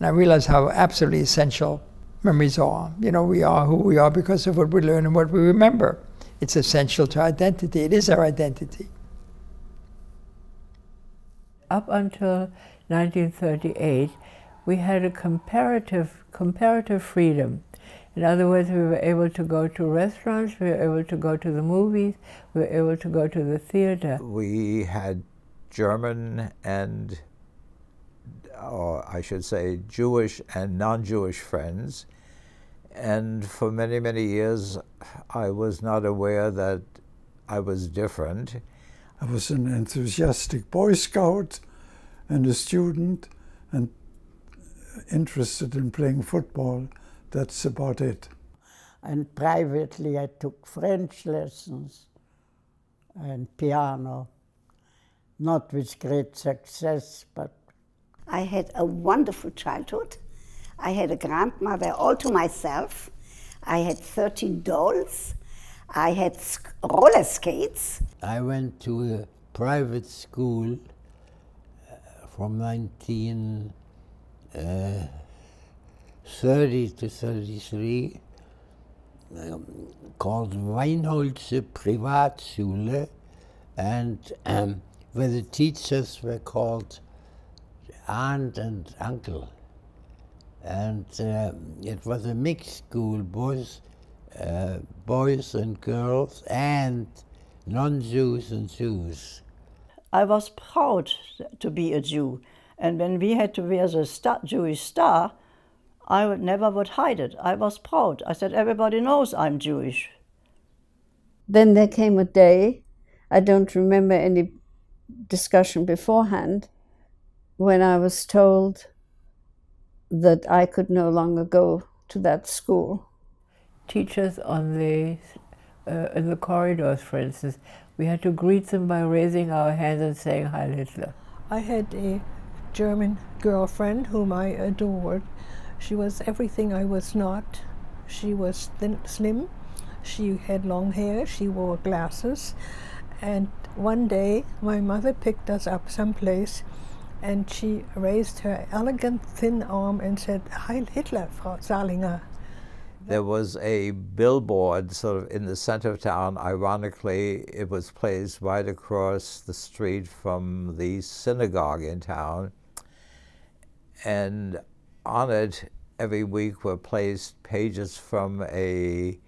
And I realized how absolutely essential memories are. You know, we are who we are because of what we learn and what we remember. It's essential to identity. It is our identity. Up until 1938, we had a comparative, comparative freedom. In other words, we were able to go to restaurants, we were able to go to the movies, we were able to go to the theater. We had German and, or I should say, Jewish and non-Jewish friends. And for many, many years, I was not aware that I was different. I was an enthusiastic Boy Scout and a student and interested in playing football. That's about it. And privately, I took French lessons and piano, not with great success, but. I had a wonderful childhood. I had a grandmother all to myself. I had 13 dolls. I had roller skates. I went to a private school uh, from 19. Uh, 30 to 33 um, called Weinholze Privatschule and um, where the teachers were called aunt and uncle. And uh, it was a mixed school, boys, uh, boys and girls, and non-Jews and Jews. I was proud to be a Jew. And when we had to wear the star, Jewish star, I would never would hide it. I was proud. I said, everybody knows I'm Jewish. Then there came a day, I don't remember any discussion beforehand, when I was told that I could no longer go to that school. Teachers on the, uh, in the corridors, for instance, we had to greet them by raising our hands and saying Heil Hitler. I had a German girlfriend whom I adored she was everything I was not. She was thin, slim, she had long hair, she wore glasses, and one day my mother picked us up someplace and she raised her elegant thin arm and said, Heil Hitler, Frau Salinger. There was a billboard sort of in the center of town. Ironically, it was placed right across the street from the synagogue in town. And on it every week were placed pages from a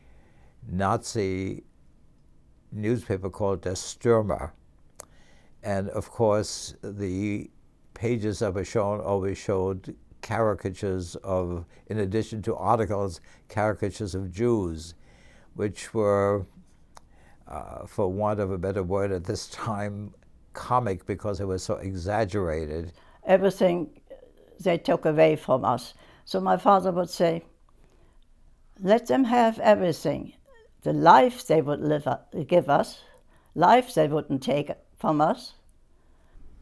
Nazi newspaper called Der Stürmer. And of course, the pages that were shown always showed caricatures of, in addition to articles, caricatures of Jews, which were, uh, for want of a better word at this time, comic because it was so exaggerated. Everything they took away from us. So my father would say, let them have everything. The life they would live, give us, life they wouldn't take from us.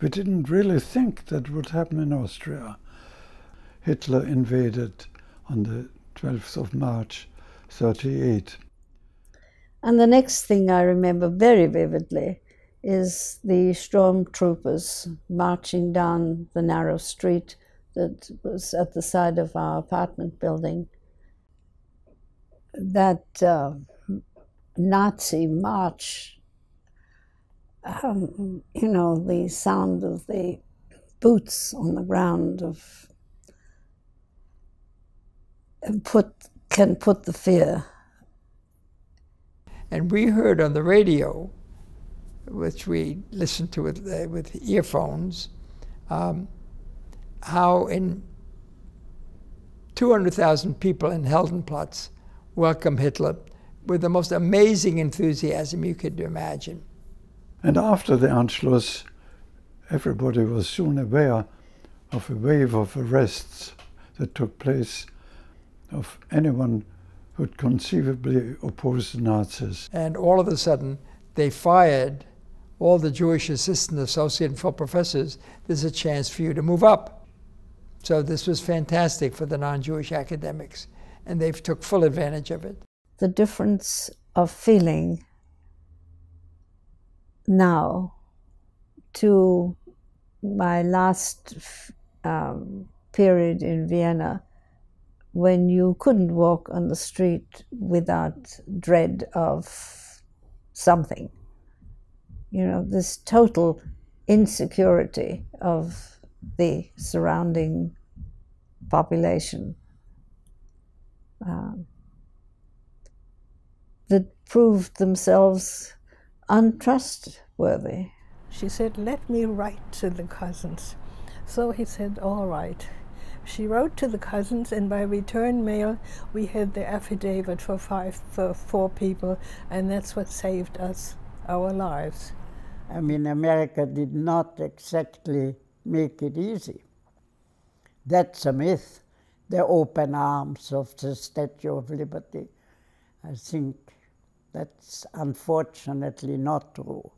We didn't really think that would happen in Austria. Hitler invaded on the 12th of March, 38. And the next thing I remember very vividly is the stormtroopers marching down the narrow street that was at the side of our apartment building. That uh, Nazi march, um, you know, the sound of the boots on the ground of put can put the fear. And we heard on the radio, which we listened to with, uh, with earphones, um, how in 200,000 people in Heldenplatz welcome Hitler with the most amazing enthusiasm you could imagine. And after the Anschluss, everybody was soon aware of a wave of arrests that took place of anyone who'd conceivably oppose the Nazis. And all of a sudden, they fired all the Jewish assistant associate and full professors. There's a chance for you to move up. So this was fantastic for the non-Jewish academics, and they took full advantage of it. The difference of feeling now to my last um, period in Vienna when you couldn't walk on the street without dread of something. You know, this total insecurity of the surrounding population um, that proved themselves untrustworthy. She said, Let me write to the cousins. So he said, All right. She wrote to the cousins, and by return mail, we had the affidavit for five, for four people, and that's what saved us our lives. I mean, America did not exactly make it easy. That's a myth, the open arms of the Statue of Liberty. I think that's unfortunately not true.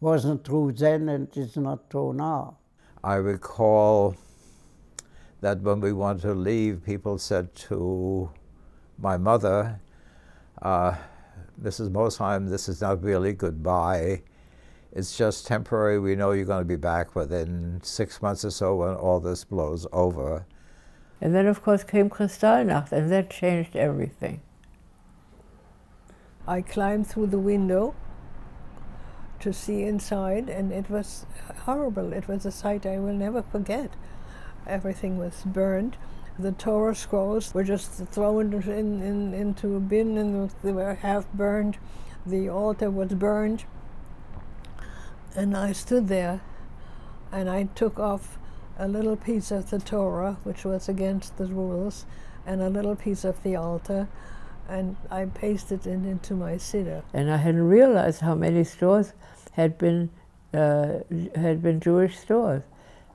Wasn't true then and is not true now. I recall that when we wanted to leave, people said to my mother, uh, Mrs. Mosheim, this is not really goodbye. It's just temporary. We know you're going to be back within six months or so when all this blows over. And then, of course, came Kristallnacht, and that changed everything. I climbed through the window to see inside, and it was horrible. It was a sight I will never forget. Everything was burned. The Torah scrolls were just thrown in, in, into a bin and they were half burned. The altar was burned. And I stood there and I took off a little piece of the Torah, which was against the rules, and a little piece of the altar, and I pasted it into my siddur. And I hadn't realized how many stores had been uh, had been Jewish stores.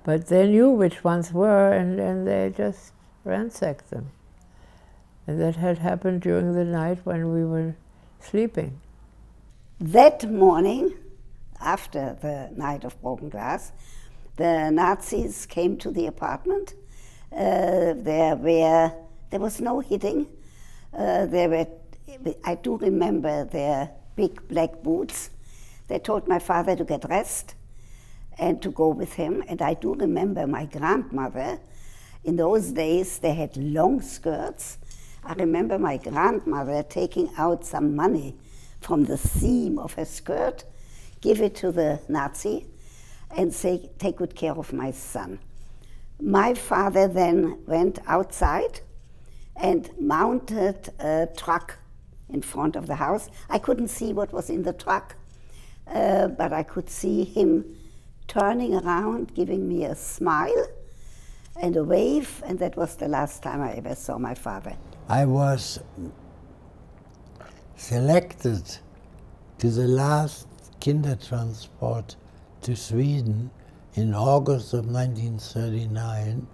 But they knew which ones were, and, and they just ransacked them. And that had happened during the night when we were sleeping. That morning, after the night of broken glass, the Nazis came to the apartment. Uh, there were there was no hitting. Uh, there were I do remember their big black boots. They told my father to get dressed and to go with him. And I do remember my grandmother. In those days, they had long skirts. I remember my grandmother taking out some money from the seam of her skirt, give it to the Nazi, and say, Take good care of my son. My father then went outside and mounted a truck in front of the house. I couldn't see what was in the truck, uh, but I could see him turning around, giving me a smile and a wave, and that was the last time I ever saw my father. I was selected to the last Kindertransport to Sweden in August of 1939.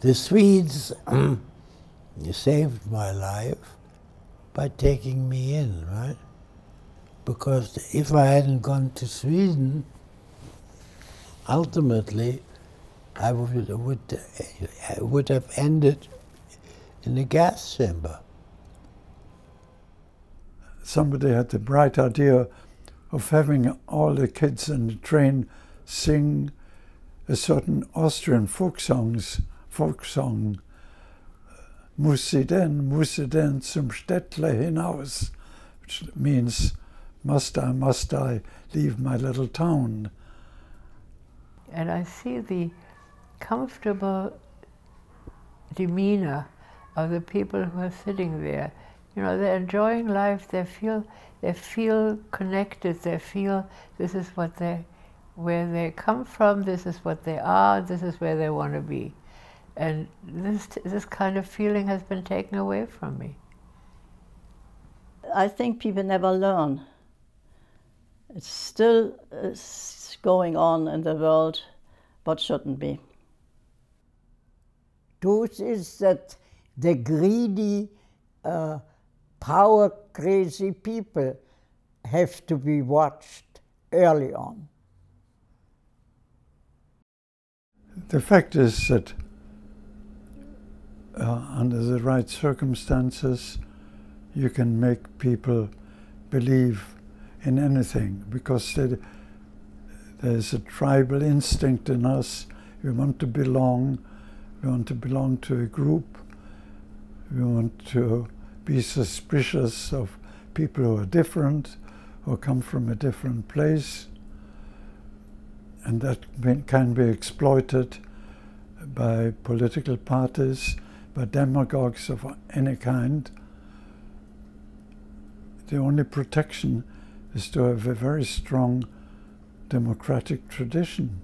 The Swedes saved my life by taking me in, right? Because if I hadn't gone to Sweden, ultimately I would, would, would have ended in a gas chamber. Somebody had the bright idea of having all the kids in the train sing a certain Austrian folk songs, folk song. Muss sie denn, muss sie denn zum Städtle hinaus, which means, must I, must I leave my little town? And I see the comfortable demeanor of the people who are sitting there. You know, they're enjoying life, they feel, they feel connected, they feel this is what they, where they come from, this is what they are, this is where they want to be. And this, this kind of feeling has been taken away from me. I think people never learn. It's still uh, going on in the world but shouldn't be. Truth is that the greedy, uh, power crazy people have to be watched early on. The fact is that uh, under the right circumstances, you can make people believe in anything because they, there's a tribal instinct in us. We want to belong. We want to belong to a group. We want to be suspicious of people who are different, who come from a different place. And that can be exploited by political parties, by demagogues of any kind. The only protection is to have a very strong democratic tradition.